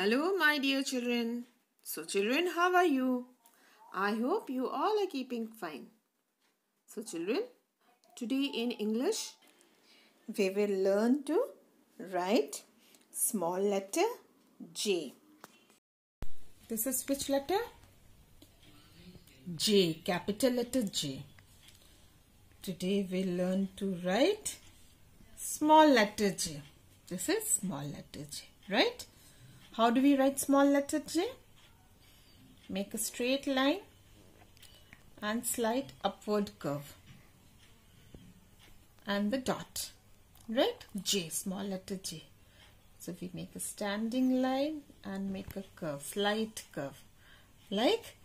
my dear children. So children, how are you? I hope you all are keeping fine. So children, today in English, we will learn to write small letter J. This is which letter? J, capital letter J. Today we learn to write small letter J. This is small letter J, right? How do we write small letter J? Make a straight line and slight upward curve and the dot, right? J, small letter J. So we make a standing line and make a curve, slight curve, like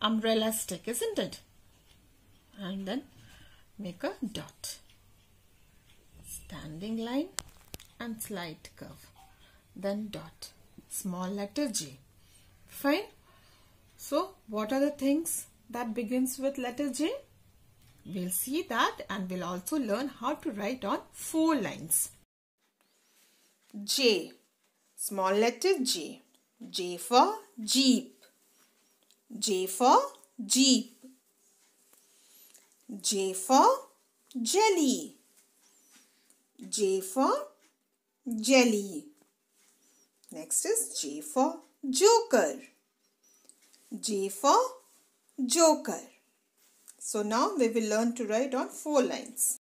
umbrella stick, isn't it? And then make a dot. Standing line and slight curve. Then dot small letter J. Fine. So what are the things that begins with letter J? We'll see that and we'll also learn how to write on four lines. J. Small letter J. J for Jeep. J for Jeep. J for Jelly. J for Jelly. Next is J for Joker. J for Joker. So now we will learn to write on four lines.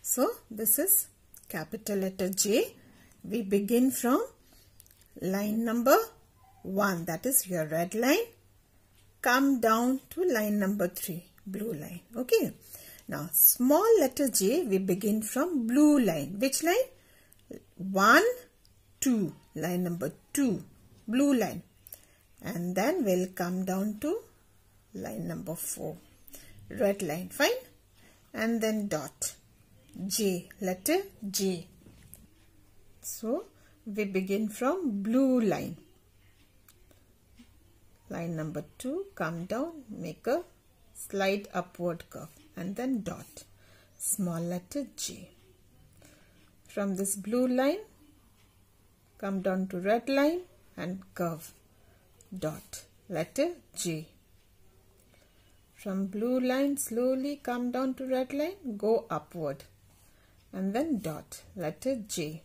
So this is capital letter J. We begin from line number 1 that is your red line. Come down to line number 3 blue line. Okay. Now, small letter J, we begin from blue line. Which line? 1, 2. Line number 2. Blue line. And then we'll come down to line number 4. Red line. Fine. And then dot. J. Letter J. So, we begin from blue line. Line number 2. Come down. Make a slight upward curve and then dot small letter J. From this blue line come down to red line and curve dot letter J. From blue line slowly come down to red line go upward and then dot letter J.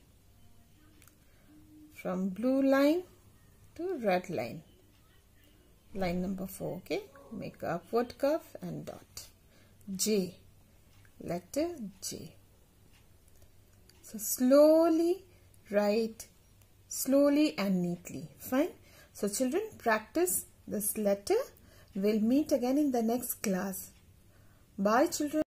From blue line to red line line number 4 okay make upward curve and dot J, letter J. So slowly write slowly and neatly. Fine. So children practice this letter. We'll meet again in the next class. Bye children.